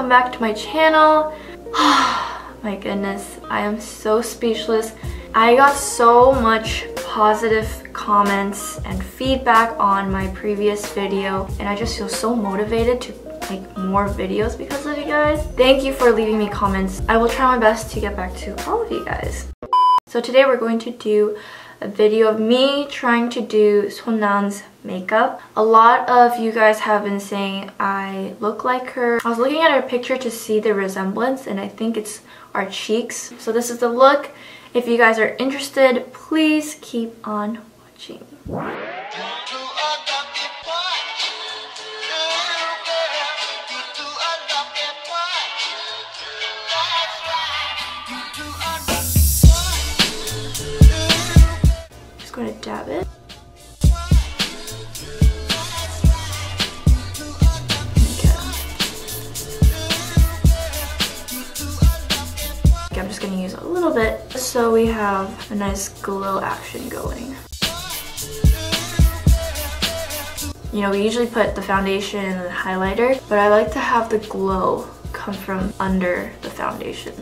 welcome back to my channel. my goodness, I am so speechless. I got so much positive comments and feedback on my previous video and I just feel so motivated to make more videos because of you guys. Thank you for leaving me comments. I will try my best to get back to all of you guys. So today we're going to do a video of me trying to do Son Naeun's makeup. A lot of you guys have been saying I look like her. I was looking at her picture to see the resemblance and I think it's our cheeks. So this is the look. If you guys are interested, please keep on watching. So we have a nice glow action going. You know, we usually put the foundation and the highlighter, but I like to have the glow come from under the foundation.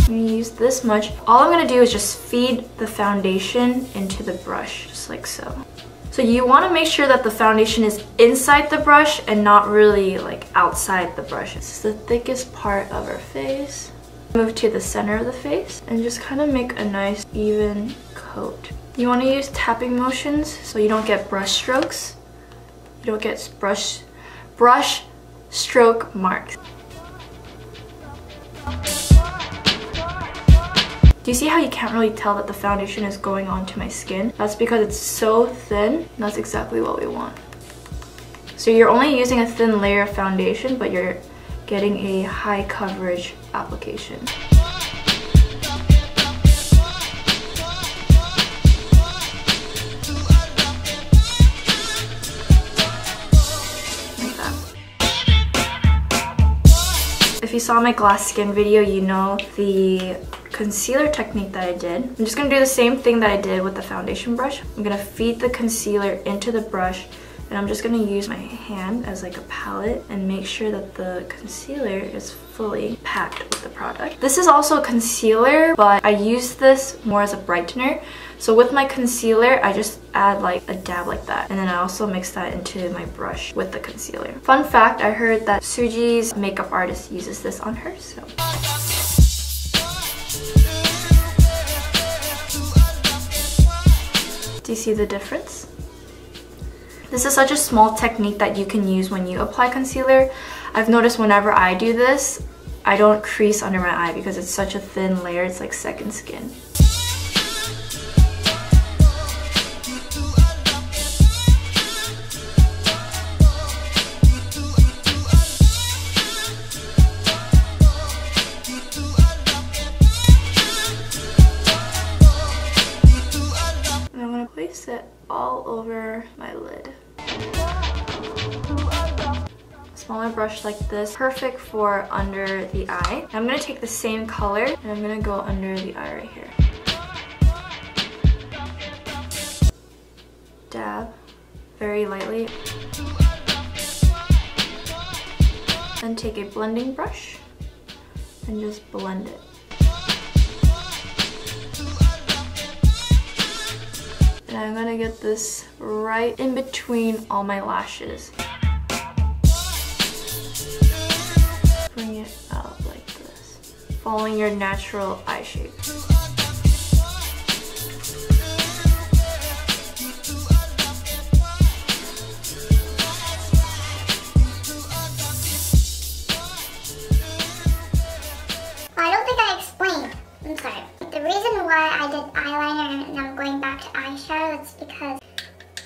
I'm gonna use this much. All I'm gonna do is just feed the foundation into the brush, just like so. So you wanna make sure that the foundation is inside the brush and not really like outside the brush. This is the thickest part of our face. Move to the center of the face and just kind of make a nice even coat. You wanna use tapping motions so you don't get brush strokes. You don't get brush, brush stroke marks. Do you see how you can't really tell that the foundation is going onto my skin? That's because it's so thin. That's exactly what we want. So you're only using a thin layer of foundation, but you're getting a high coverage application. If you saw my glass skin video, you know the concealer technique that I did. I'm just gonna do the same thing that I did with the foundation brush. I'm gonna feed the concealer into the brush and I'm just gonna use my hand as like a palette and make sure that the concealer is fully packed with the product. This is also a concealer, but I use this more as a brightener. So with my concealer, I just add like a dab like that. And then I also mix that into my brush with the concealer. Fun fact, I heard that Suji's makeup artist uses this on her, so. Do you see the difference? This is such a small technique that you can use when you apply concealer. I've noticed whenever I do this, I don't crease under my eye because it's such a thin layer, it's like second skin. Over my lid. Smaller brush like this, perfect for under the eye. I'm gonna take the same color and I'm gonna go under the eye right here. Dab very lightly. Then take a blending brush and just blend it. And I'm gonna get this right in between all my lashes. Bring it out like this, following your natural eye shape. I don't think I explained. I'm sorry. The reason why I did eyeliner and I'm going back because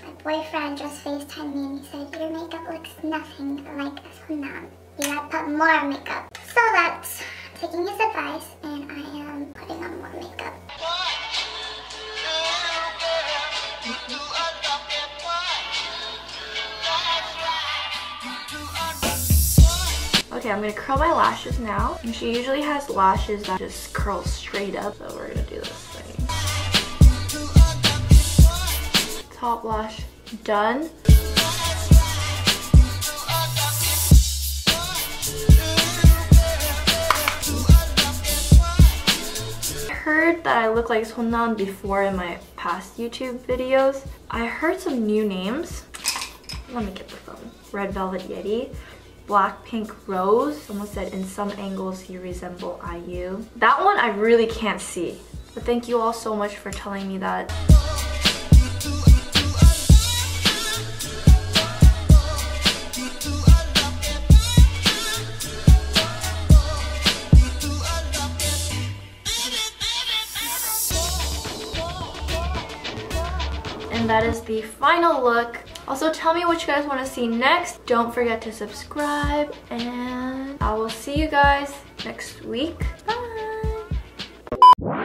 my boyfriend just FaceTimed me and he said, your makeup looks nothing like a Son Naeun. You gotta put more makeup. So that's taking his advice and I am putting on more makeup. Okay, I'm gonna curl my lashes now. And she usually has lashes that just curl straight up, so we're gonna do this top lash done. heard that I look like Son Naeun before in my past YouTube videos. I heard some new names. Let me get the phone. Red Velvet Yeri. Blackpink Rose. Someone said in some angles you resemble IU. That one I really can't see. But thank you all so much for telling me that. That is the final look. Also tell me what you guys want to see next. Don't forget to subscribe and I will see you guys next week. Bye!